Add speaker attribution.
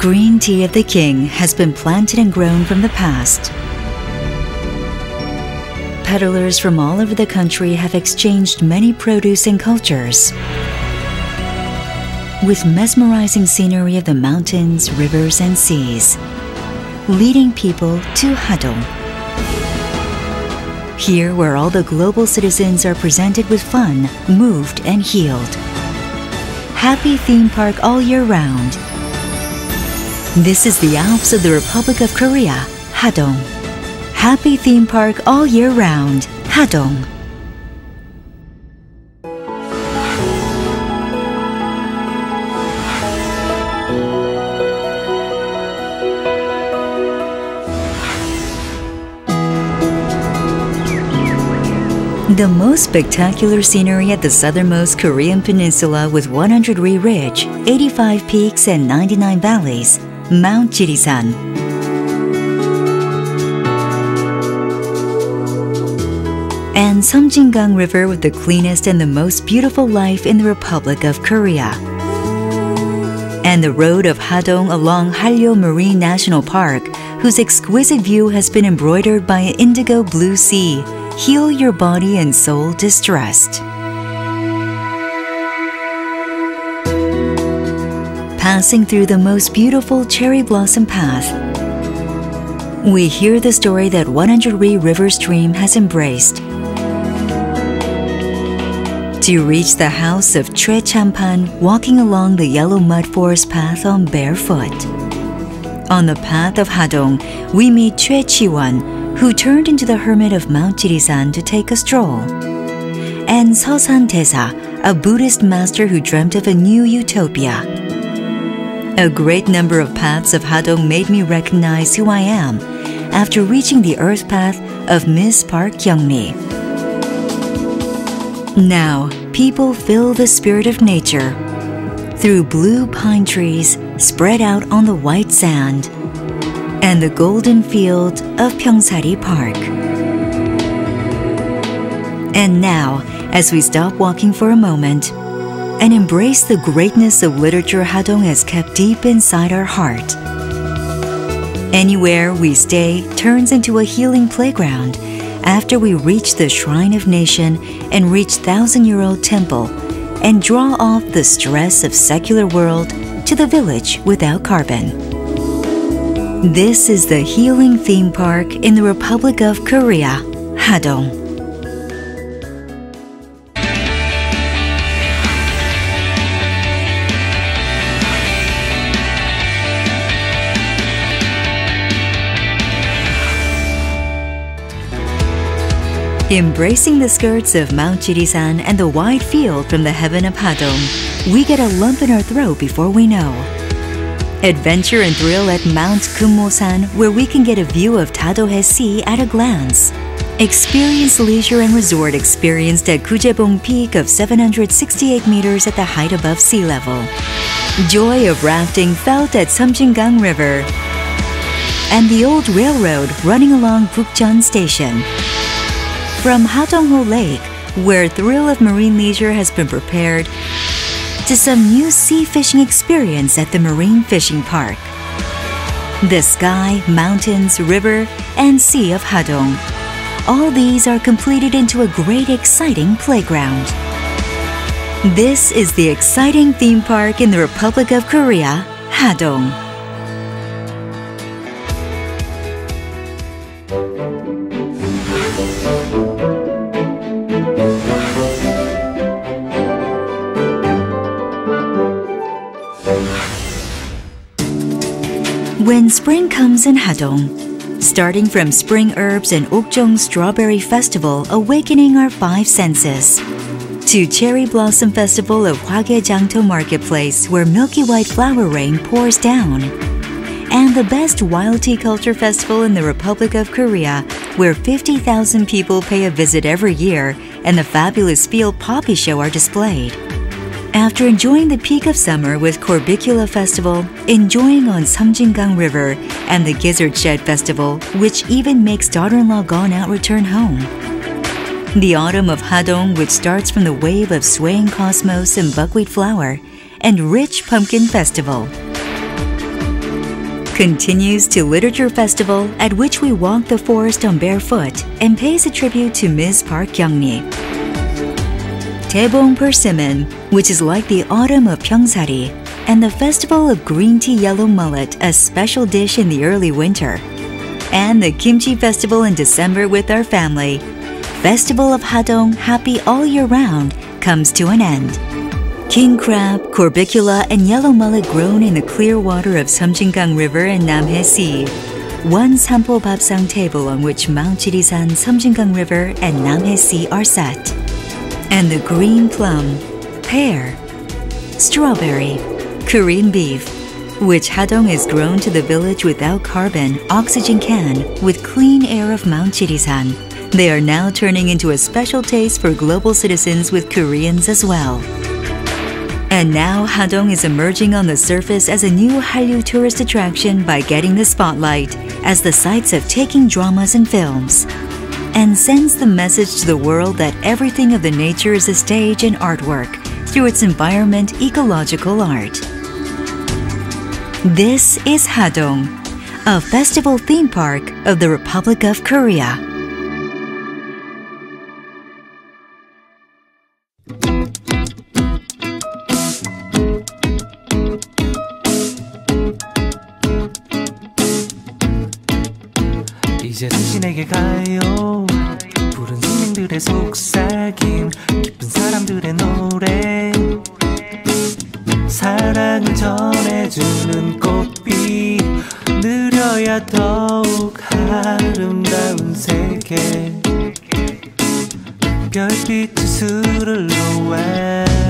Speaker 1: Green tea of the king has been planted and grown from the past. Peddlers from all over the country have exchanged many produce and cultures. With mesmerizing scenery of the mountains, rivers, and seas, leading people to Hadong. Here, where all the global citizens are presented with fun, moved, and healed. Happy theme park all year round. This is the Alps of the Republic of Korea, Hadong. Happy theme park all year round, Hadong. The most spectacular scenery at the southernmost Korean peninsula with 100 Ri Ridge, 85 peaks, and 99 valleys, Mount Jirisan. And Seomjingang River with the cleanest and the most beautiful life in the Republic of Korea. And the road of Hadong along Hallyo Marine National Park, whose exquisite view has been embroidered by an indigo blue sea, heal your body and soul distressed. Passing through the most beautiful cherry blossom path, we hear the story that 100 Ri River Stream has embraced. To reach the house of Chue Champan, walking along the yellow mud forest path on barefoot. On the path of Hadong, we meet Chue Chiwan, who turned into the hermit of Mount Jirisan to take a stroll. And Seosan Daesa, a Buddhist master who dreamt of a new utopia. A great number of paths of Hadong made me recognize who I am after reaching the earth path of Miss Park Kyungni. Now, people feel the spirit of nature through blue pine trees spread out on the white sand and the golden field of Pyeongsari Park. And now, as we stop walking for a moment and embrace the greatness of literature Hadong has kept deep inside our heart. Anywhere we stay turns into a healing playground after we reach the Shrine of Nation and reach Thousand Year Old Temple and draw off the stress of secular world to the village without carbon. This is the healing theme park in the Republic of Korea, Hadong. Embracing the skirts of Mount Jirisan and the wide field from the heaven of Hadong, we get a lump in our throat before we know. Adventure and thrill at Mount Kummosan, where we can get a view of Tadohe Sea at a glance. Experience leisure and resort experienced at Kujebong Peak of 768 meters at the height above sea level. Joy of rafting felt at Seomjingang River. And the old railroad running along Bukjeon Station. From Hadongho Lake, where thrill of marine leisure has been prepared, to some new sea fishing experience at the Marine Fishing Park. The sky, mountains, river, and sea of Hadong. All these are completed into a great exciting playground. This is the exciting theme park in the Republic of Korea, Hadong. Spring comes in Hadong, starting from spring herbs and Okjong Strawberry Festival awakening our five senses, to Cherry Blossom Festival of Hwagejangto Marketplace where milky white flower rain pours down, and the best wild tea culture festival in the Republic of Korea where 50,000 people pay a visit every year and the fabulous field poppy show are displayed. After enjoying the peak of summer with Corbicula Festival, enjoying on Seomjingang River, and the Gizzard Shed Festival, which even makes daughter-in-law gone out return home. The autumn of Hadong, which starts from the wave of swaying cosmos and buckwheat flower, and Rich Pumpkin Festival. continues to Literature Festival at which we walk the forest on barefoot and pays a tribute to Ms. Park Kyung-ni. Daebong Persimmon, which is like the autumn of Pyeongsari, and the Festival of Green Tea Yellow Mullet, a special dish in the early winter. And the Kimchi Festival in December with our family. Festival of Hadong, happy all year round, comes to an end. King crab, corbicula, and yellow mullet grown in the clear water of Seomjingang River and Namhae Sea. One sampo babsang table on which Mount Jirisan, Seomjingang River, and Namhae Sea are set. And the green plum, pear, strawberry, Korean beef, which Hadong is grown to the village without carbon, oxygen can, with clean air of Mount Jirisan. They are now turning into a special taste for global citizens with Koreans as well. And now Hadong is emerging on the surface as a new Hallyu tourist attraction by getting the spotlight as the sites of taking dramas and films. And sends the message to the world that everything of the nature is a stage and artwork through its environment ecological art. This is Hadong, a festival theme park of the Republic of Korea.
Speaker 2: 당신에게 가요. 푸른 생명들의 속삭임 기쁜 사람들의 노래. 사랑을 전해주는 꽃빛 느려야 더욱 아름다운 세계. 별빛 술을 놓아